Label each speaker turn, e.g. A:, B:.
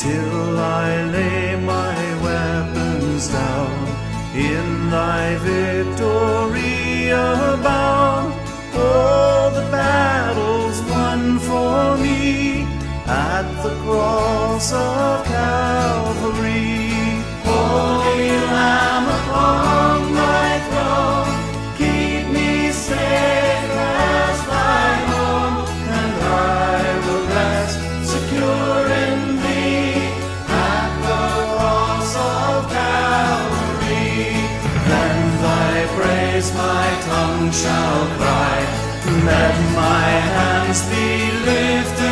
A: till I lay my weapons down in thy victory abound. Oh, the battle's won for me at the cross of Calvary. shall cry, let my hands be lifted.